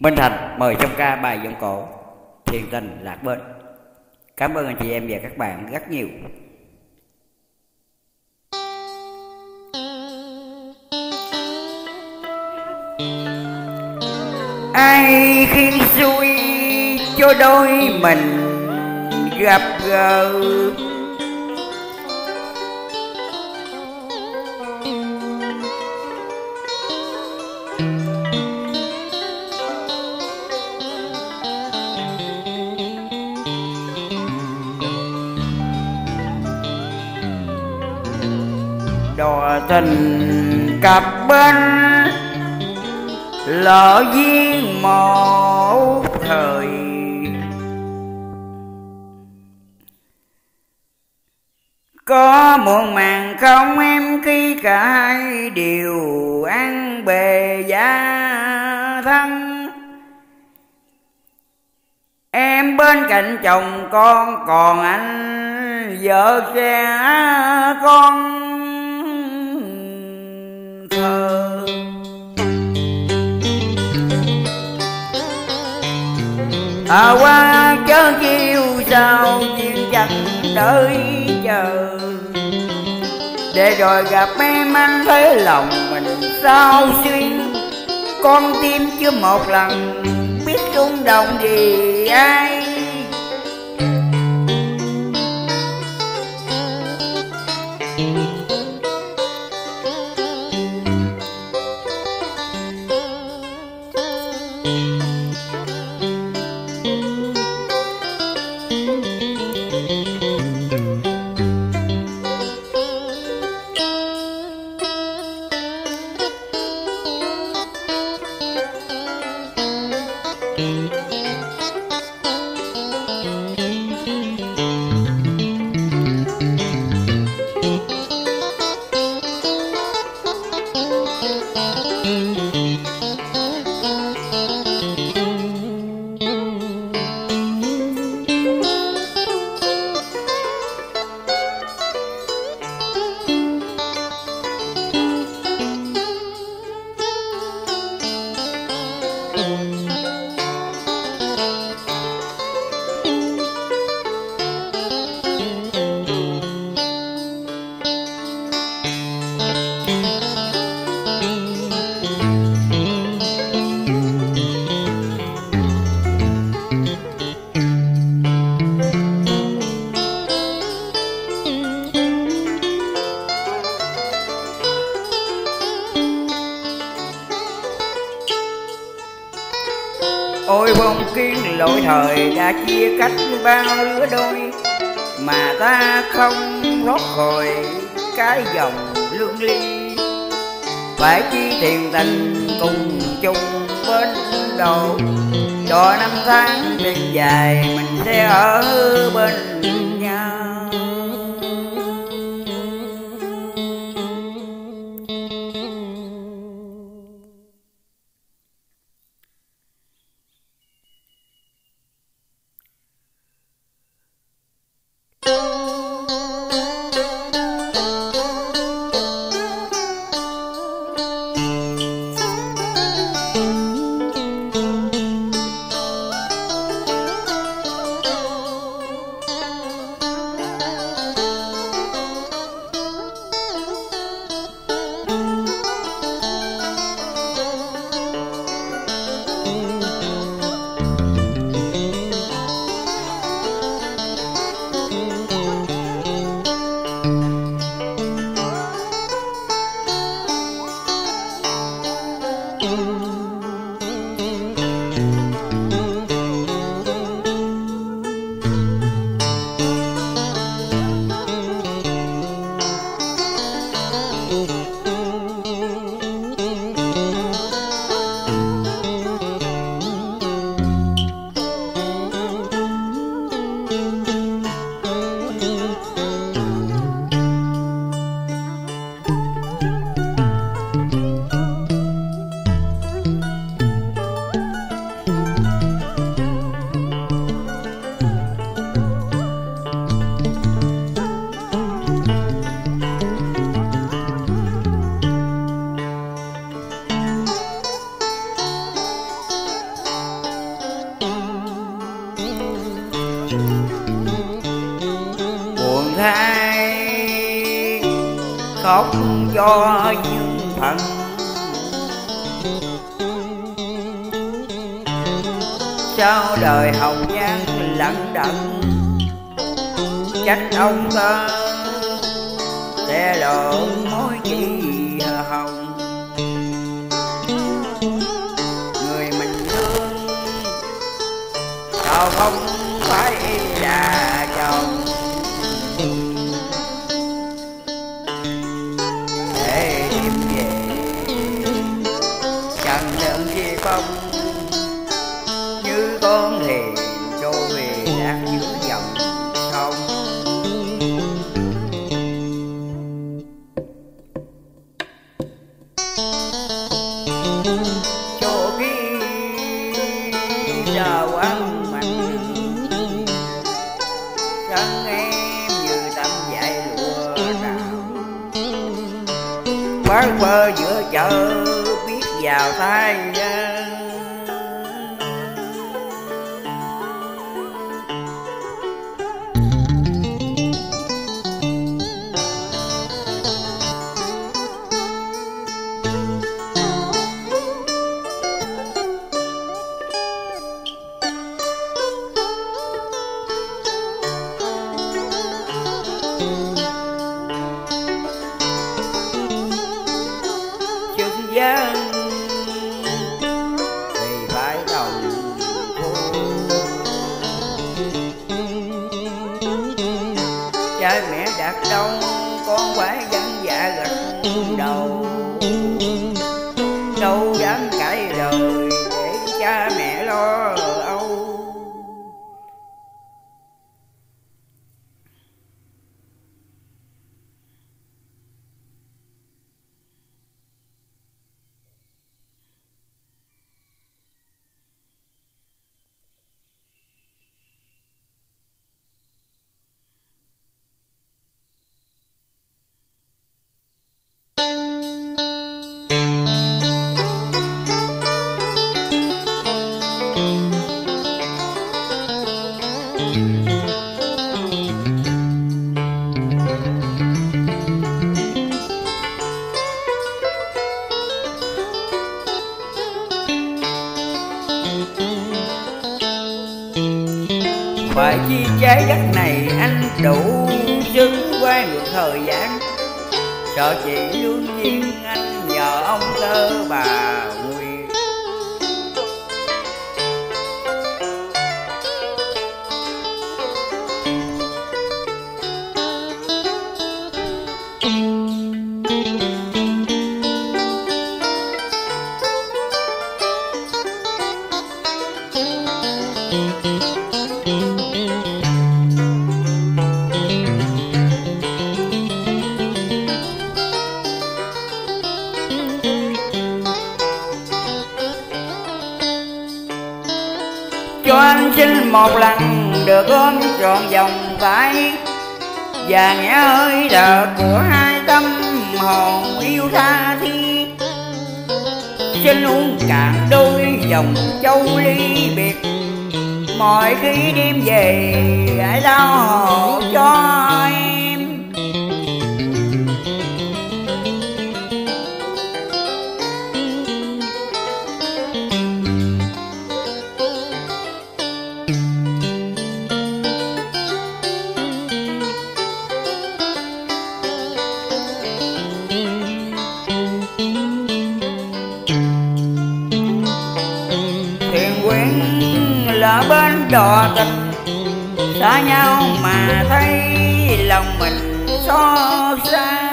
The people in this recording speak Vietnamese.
Minh Thành mời trong ca bài giọng cổ, Thiền tình lạc bên. Cảm ơn anh chị em và các bạn rất nhiều. Ai khi xui cho đôi mình gặp gỡ? Đò tình cặp bên. Lỡ duyên một thời. Có muộn màng không em khi cả hai đều ăn bề gia thân. Em bên cạnh chồng con còn anh vợ xe con thơ. À qua chớ kêu sao chuyện chẳng đợi chờ. Để rồi gặp em, anh thấy lòng mình sao xuyên con tim chưa một lần biết rung động vì ai. Đã chia cách bao lứa đôi, mà ta không rót khỏi cái dòng lương ly. Phải chi tiền tình cùng chung bên đầu cho năm tháng đêm dài mình sẽ ở bên khóc cho những phận sao đời hồng nhan lặng đặng. Trách ông ta sẽ lộn mối chi hồng. Người mình thương, sao không quán quơ giữa chợ biết vào tay cha mẹ đặt đông, con phải dân dạ gật đầu. Đâu dám cãi lời để cha mẹ lo. Bởi chi trái đất này anh đủ chứng quay ngược thời gian, sợ chị lương nhiên anh nhờ ông tơ bà một lần được ôm trọn vòng vai. Và nghe hơi thở của hai tâm hồn yêu tha thiết xin uống cạn đôi dòng châu ly biệt. Mọi khi đêm về, hãy đau hộ cho em đò tình xa nhau mà thấy lòng mình xót xa